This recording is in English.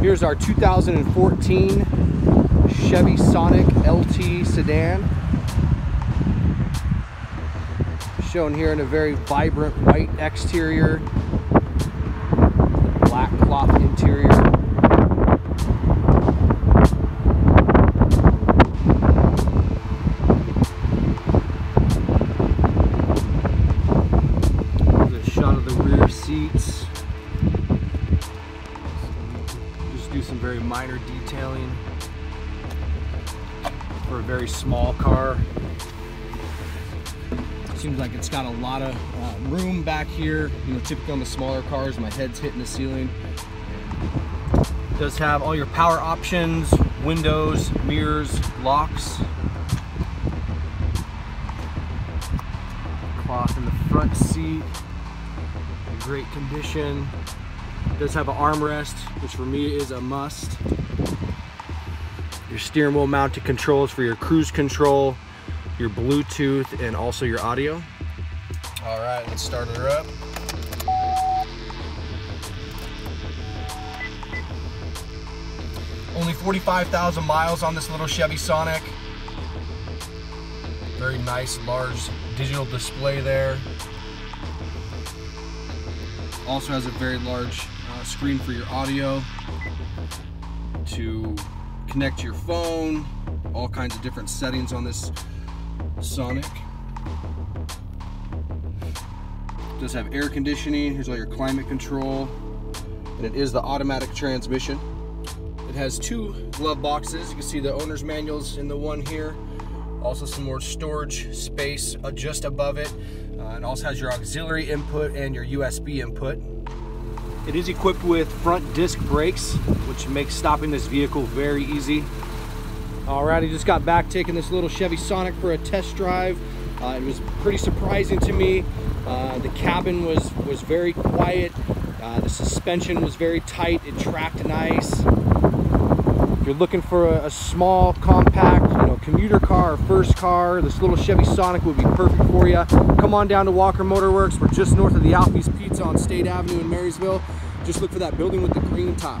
Here's our 2014 Chevy Sonic LT sedan. Shown here in a very vibrant white exterior, Just do some very minor detailing for a very small car. Seems like it's got a lot of uh, room back here. You know, typically on the smaller cars, my head's hitting the ceiling. Does have all your power options, windows, mirrors, locks. Cloth in the front seat, great condition. Does have an armrest, which for me is a must. Your steering wheel mounted controls for your cruise control, your Bluetooth, and also your audio. All right, let's start her up. Only 45,000 miles on this little Chevy Sonic. Very nice, large digital display there. Also has a very large uh, screen for your audio to connect your phone, all kinds of different settings on this Sonic. It does have air conditioning, here's all your climate control, and it is the automatic transmission. It has two glove boxes. You can see the owner's manuals in the one here. Also some more storage space just above it. Uh, it also has your auxiliary input and your USB input. It is equipped with front disc brakes, which makes stopping this vehicle very easy. Alrighty, just got back taking this little Chevy Sonic for a test drive. Uh, it was pretty surprising to me. Uh, the cabin was, was very quiet. Uh, the suspension was very tight. It tracked nice. You're looking for a, a, small, compact, you know, commuter car or first car, this little Chevy Sonic would be perfect for you. Come on down to Walker Motor Works. We're just north of the Alfy's Pizza on State Avenue in Marysville. Just look for that building with the green top.